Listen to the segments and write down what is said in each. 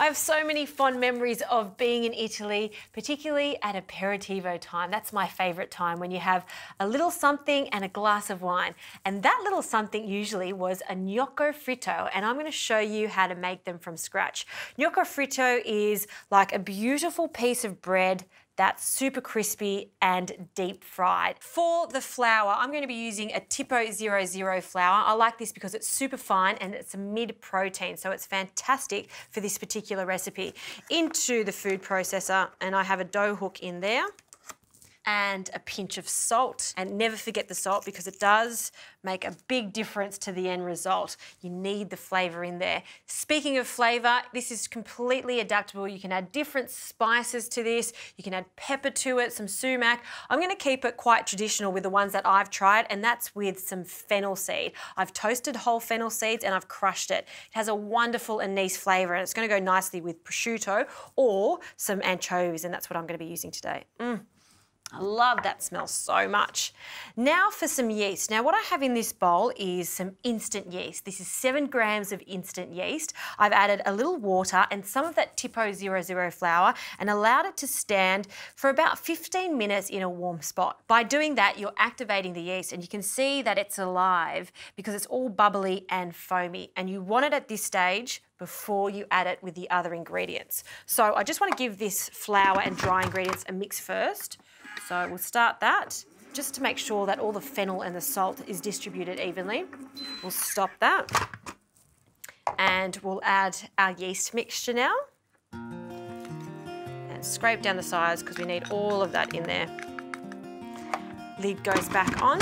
I have so many fond memories of being in Italy, particularly at aperitivo time. That's my favourite time when you have a little something and a glass of wine. And that little something usually was a gnocco fritto, and I'm going to show you how to make them from scratch. Gnocco fritto is like a beautiful piece of bread that's super crispy and deep fried. For the flour, I'm going to be using a Tipo 00 flour. I like this because it's super fine and it's a mid-protein, so it's fantastic for this particular recipe. Into the food processor, and I have a dough hook in there and a pinch of salt. And never forget the salt because it does make a big difference to the end result. You need the flavour in there. Speaking of flavour, this is completely adaptable. You can add different spices to this. You can add pepper to it, some sumac. I'm going to keep it quite traditional with the ones that I've tried, and that's with some fennel seed. I've toasted whole fennel seeds and I've crushed it. It has a wonderful anise flavour, and it's going to go nicely with prosciutto or some anchovies, and that's what I'm going to be using today. Mm. I love that smell so much. Now for some yeast. Now what I have in this bowl is some instant yeast. This is seven grams of instant yeast. I've added a little water and some of that Tipo 00 flour and allowed it to stand for about 15 minutes in a warm spot. By doing that, you're activating the yeast and you can see that it's alive because it's all bubbly and foamy and you want it at this stage before you add it with the other ingredients. So I just want to give this flour and dry ingredients a mix first. So we'll start that just to make sure that all the fennel and the salt is distributed evenly. We'll stop that. And we'll add our yeast mixture now. And scrape down the sides because we need all of that in there. Lid goes back on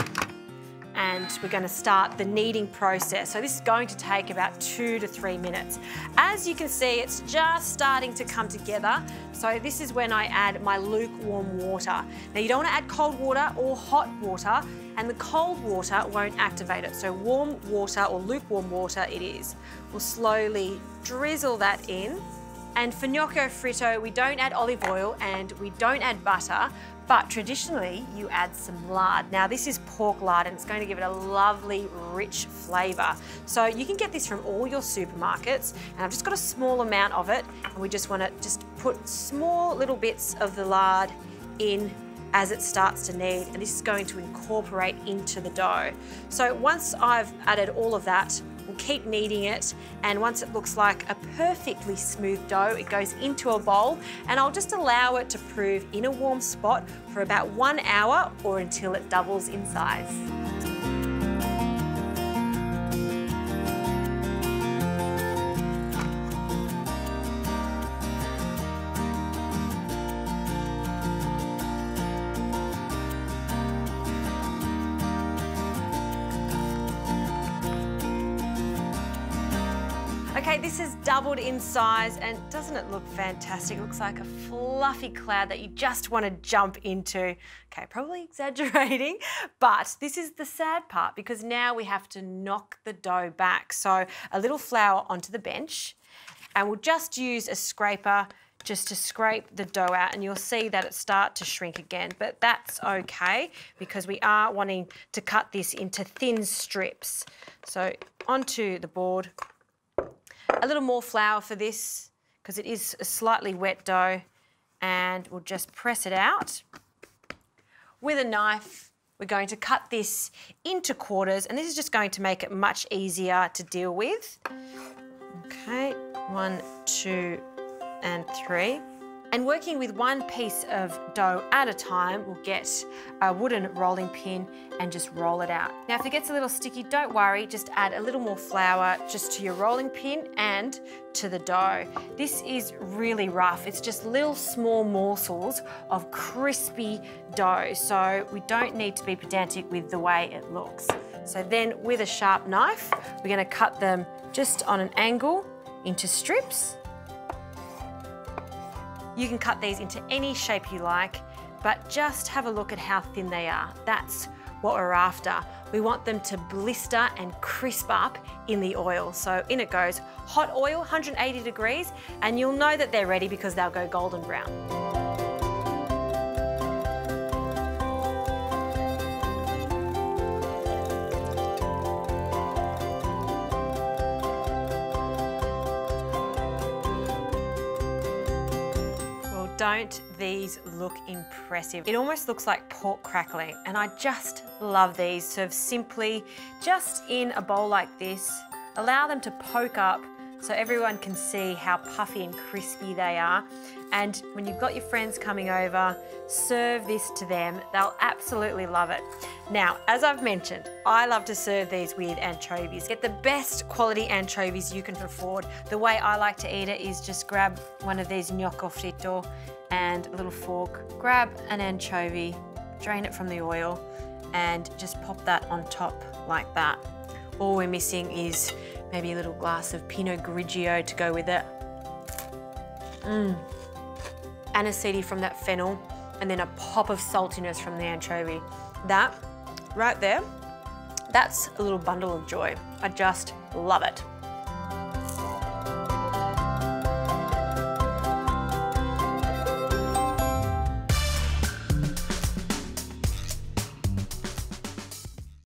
and we're going to start the kneading process. So this is going to take about two to three minutes. As you can see, it's just starting to come together. So this is when I add my lukewarm water. Now you don't want to add cold water or hot water and the cold water won't activate it. So warm water or lukewarm water it is. We'll slowly drizzle that in. And for gnocco fritto, we don't add olive oil and we don't add butter. But traditionally, you add some lard. Now, this is pork lard and it's going to give it a lovely, rich flavour. So you can get this from all your supermarkets. And I've just got a small amount of it. And we just want to just put small little bits of the lard in as it starts to knead and this is going to incorporate into the dough. So once I've added all of that, We'll keep kneading it and once it looks like a perfectly smooth dough, it goes into a bowl and I'll just allow it to prove in a warm spot for about one hour or until it doubles in size. This has doubled in size and doesn't it look fantastic? It looks like a fluffy cloud that you just want to jump into. Okay, probably exaggerating, but this is the sad part because now we have to knock the dough back. So a little flour onto the bench and we'll just use a scraper just to scrape the dough out and you'll see that it start to shrink again but that's okay because we are wanting to cut this into thin strips so onto the board a little more flour for this because it is a slightly wet dough and we'll just press it out. With a knife, we're going to cut this into quarters and this is just going to make it much easier to deal with. Okay, one, two, and three. And working with one piece of dough at a time, we'll get a wooden rolling pin and just roll it out. Now, if it gets a little sticky, don't worry, just add a little more flour just to your rolling pin and to the dough. This is really rough. It's just little small morsels of crispy dough, so we don't need to be pedantic with the way it looks. So then with a sharp knife, we're gonna cut them just on an angle into strips you can cut these into any shape you like, but just have a look at how thin they are. That's what we're after. We want them to blister and crisp up in the oil. So in it goes, hot oil, 180 degrees, and you'll know that they're ready because they'll go golden brown. Don't these look impressive? It almost looks like pork crackling and I just love these. Serve simply just in a bowl like this. Allow them to poke up so everyone can see how puffy and crispy they are. And when you've got your friends coming over, serve this to them. They'll absolutely love it. Now, as I've mentioned, I love to serve these with anchovies. Get the best quality anchovies you can afford. The way I like to eat it is just grab one of these gnocco fritto and a little fork, grab an anchovy, drain it from the oil, and just pop that on top like that. All we're missing is maybe a little glass of Pinot Grigio to go with it. Mmm. Aniseedy from that fennel, and then a pop of saltiness from the anchovy. That, right there, that's a little bundle of joy. I just love it.